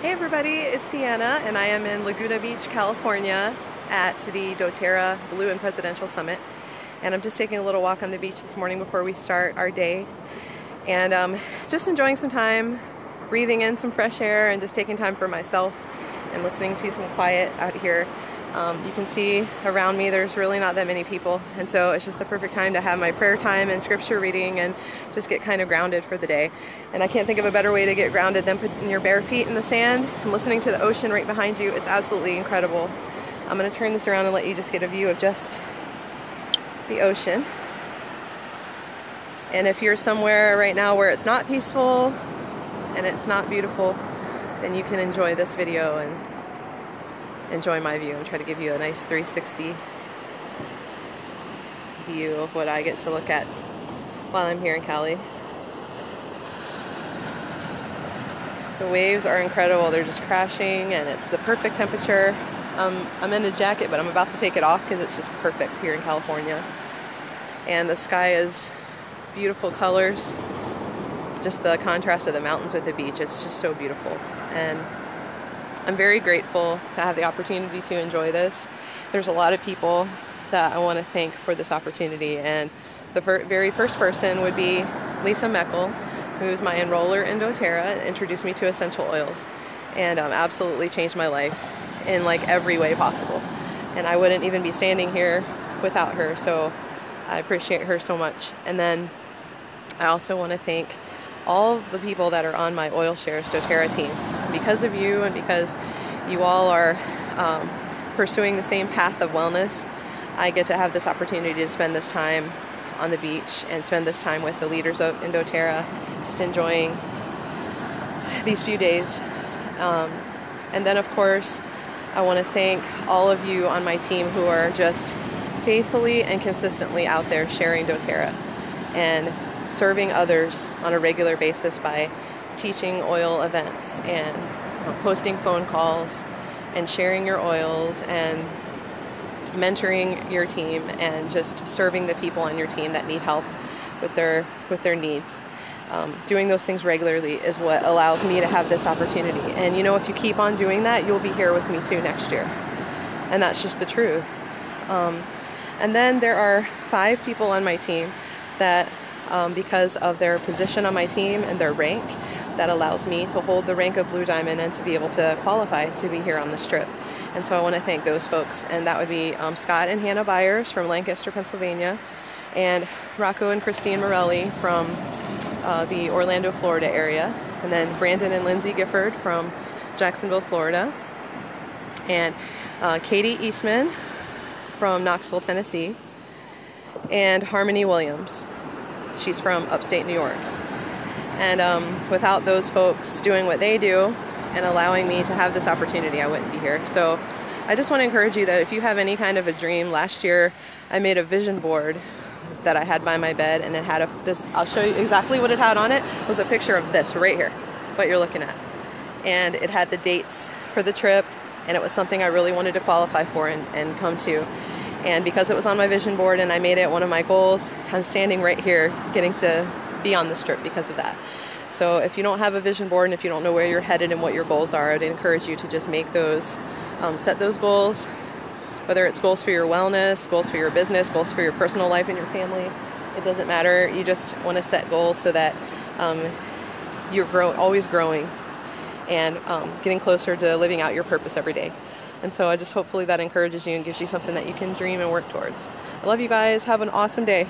Hey everybody, it's Deanna and I am in Laguna Beach, California at the doTERRA Blue and Presidential Summit. And I'm just taking a little walk on the beach this morning before we start our day. And um, just enjoying some time, breathing in some fresh air and just taking time for myself and listening to some quiet out here. Um, you can see around me there's really not that many people and so it's just the perfect time to have my prayer time and scripture reading and just get kind of grounded for the day. And I can't think of a better way to get grounded than putting your bare feet in the sand and listening to the ocean right behind you. It's absolutely incredible. I'm going to turn this around and let you just get a view of just the ocean. And if you're somewhere right now where it's not peaceful and it's not beautiful then you can enjoy this video and enjoy my view and try to give you a nice 360 view of what I get to look at while I'm here in Cali. The waves are incredible. They're just crashing and it's the perfect temperature. Um, I'm in a jacket, but I'm about to take it off because it's just perfect here in California. And the sky is beautiful colors. Just the contrast of the mountains with the beach. It's just so beautiful. And I'm very grateful to have the opportunity to enjoy this. There's a lot of people that I want to thank for this opportunity, and the very first person would be Lisa Meckel, who's my enroller in doTERRA, introduced me to essential oils, and um, absolutely changed my life in like every way possible. And I wouldn't even be standing here without her, so I appreciate her so much. And then I also want to thank all the people that are on my Oil Shares doTERRA team because of you and because you all are um, pursuing the same path of wellness, I get to have this opportunity to spend this time on the beach and spend this time with the leaders of Indoterra, just enjoying these few days. Um, and then, of course, I want to thank all of you on my team who are just faithfully and consistently out there sharing doTERRA and serving others on a regular basis by teaching oil events and posting phone calls and sharing your oils and mentoring your team and just serving the people on your team that need help with their with their needs. Um, doing those things regularly is what allows me to have this opportunity. And you know, if you keep on doing that, you'll be here with me too next year. And that's just the truth. Um, and then there are five people on my team that, um, because of their position on my team and their rank, that allows me to hold the rank of Blue Diamond and to be able to qualify to be here on this trip. And so I want to thank those folks. And that would be um, Scott and Hannah Byers from Lancaster, Pennsylvania, and Rocco and Christine Morelli from uh, the Orlando, Florida area, and then Brandon and Lindsay Gifford from Jacksonville, Florida, and uh, Katie Eastman from Knoxville, Tennessee, and Harmony Williams. She's from upstate New York. And um, without those folks doing what they do and allowing me to have this opportunity, I wouldn't be here. So I just want to encourage you that if you have any kind of a dream, last year I made a vision board that I had by my bed, and it had a this. I'll show you exactly what it had on it. Was a picture of this right here, what you're looking at, and it had the dates for the trip, and it was something I really wanted to qualify for and, and come to. And because it was on my vision board and I made it one of my goals, I'm standing right here getting to be on the strip because of that. So if you don't have a vision board and if you don't know where you're headed and what your goals are, I'd encourage you to just make those, um, set those goals, whether it's goals for your wellness, goals for your business, goals for your personal life and your family. It doesn't matter. You just want to set goals so that um, you're grow- always growing and um, getting closer to living out your purpose every day. And so I just hopefully that encourages you and gives you something that you can dream and work towards. I love you guys. Have an awesome day.